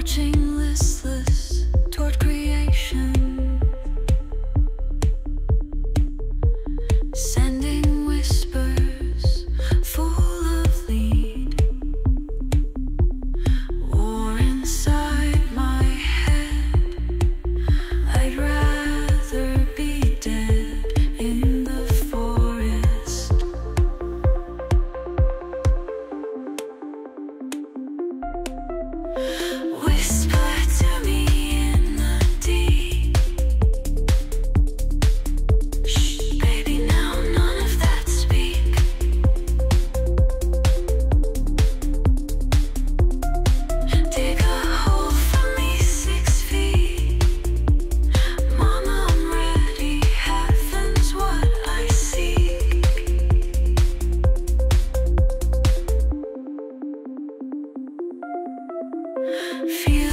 watching Feel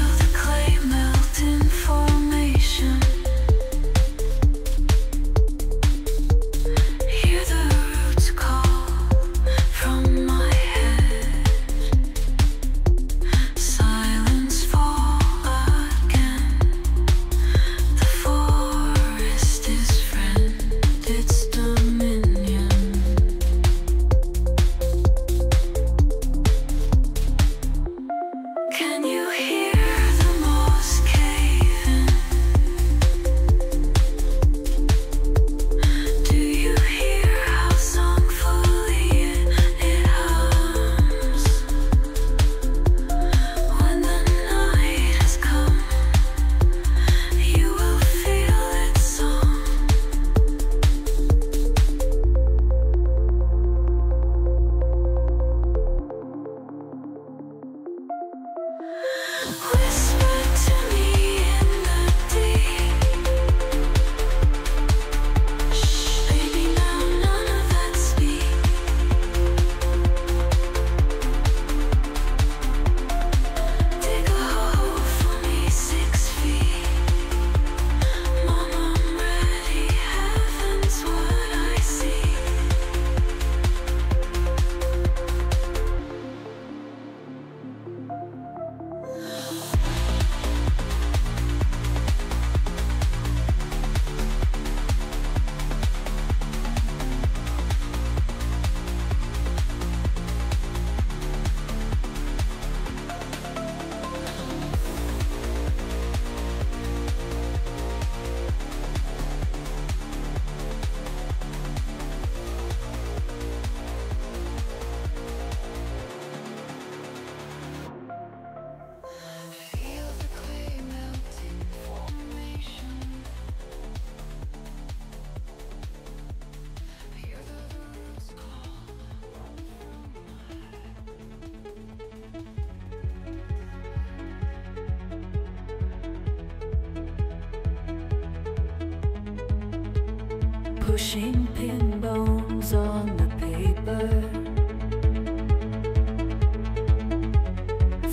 pushing pin bones on the paper.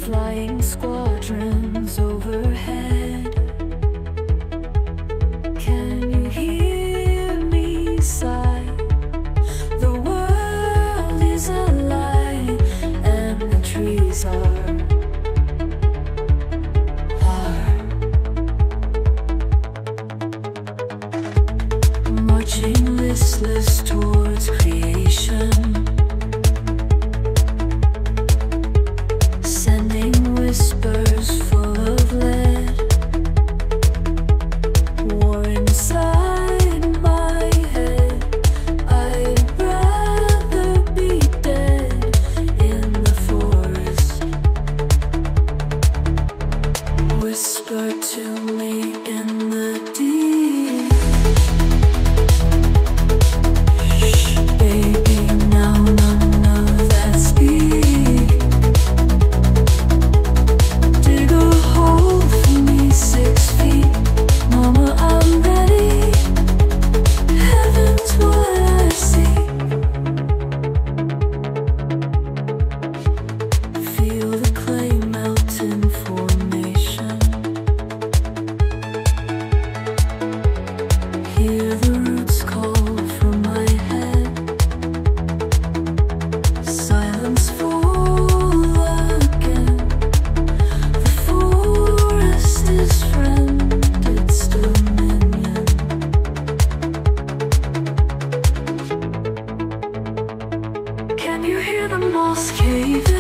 Flying squadrons overhead. else